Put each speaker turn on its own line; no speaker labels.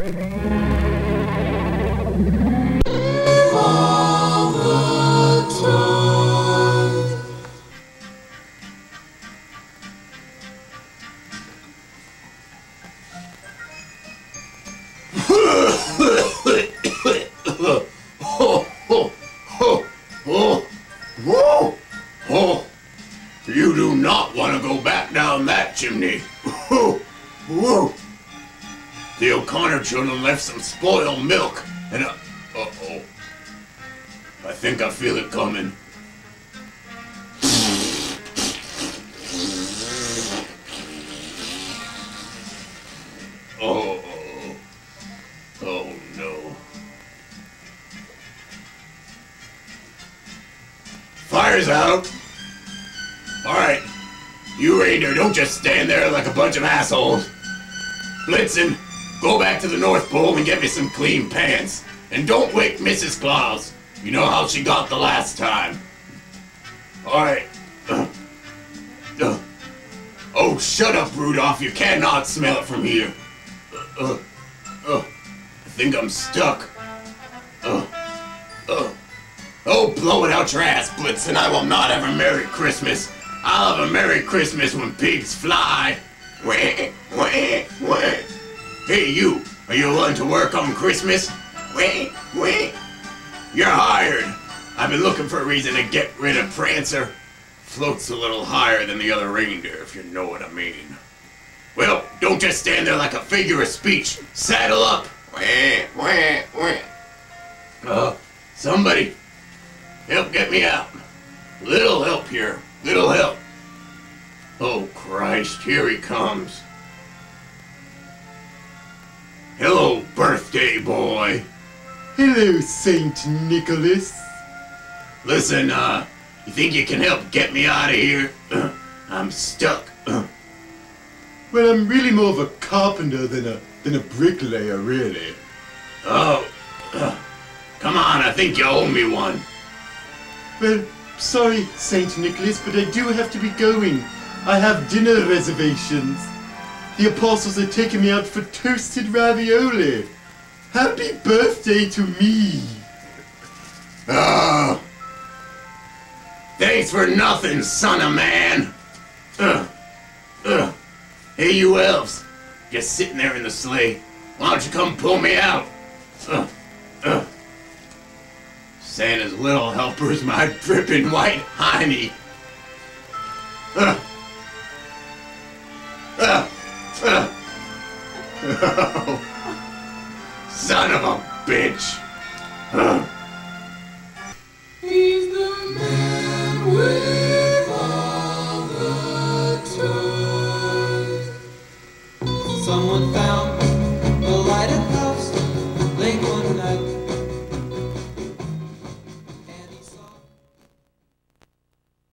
You do not want to go back down that chimney. Children left some spoiled milk, and uh, uh-oh. I think I feel it coming. Oh, oh no. Fire's out. All right, you reindeer, don't just stand there like a bunch of assholes. Blitzen, go back to the North Pole and get me some clean pants. And don't wake Mrs. Claus. You know how she got the last time. All right. Ugh. Ugh. Oh, shut up, Rudolph. You cannot smell it from here. Uh, uh, I think I'm stuck. Uh. Oh, blow it out your ass, Blitzen. I will not have a Merry Christmas. I'll have a Merry Christmas when pigs fly. Wah, wah, wah. Hey, you. Are you willing to work on Christmas? Wah, wah. You're hired. I've been looking for a reason to get rid of Prancer. Floats a little higher than the other reindeer, if you know what I mean. Well, don't just stand there like a figure of speech. Saddle up. Wah, wah, wah. Uh, somebody, help get me out. Little help here. Little help. Oh, Christ, here he comes. Hello, birthday boy.
Hello, Saint Nicholas.
Listen, uh, you think you can help get me out of here? Uh, I'm stuck. Uh,
Well, I'm really more of a carpenter than a than a bricklayer, really.
oh, uh, come on, I think you owe me one.
Well, sorry, Saint Nicholas, but I do have to be going. I have dinner reservations. The apostles are taking me out for toasted ravioli. Happy birthday to me.
Oh. Thanks for nothing, son of man. Ugh. Ugh. Hey, you elves. Just sitting there in the sleigh. Why don't you come pull me out? Ugh. Ugh. Santa's little helper's my dripping white hiney. Ugh. Son of a bitch. Ugh.
He's the man with all the toys. Someone found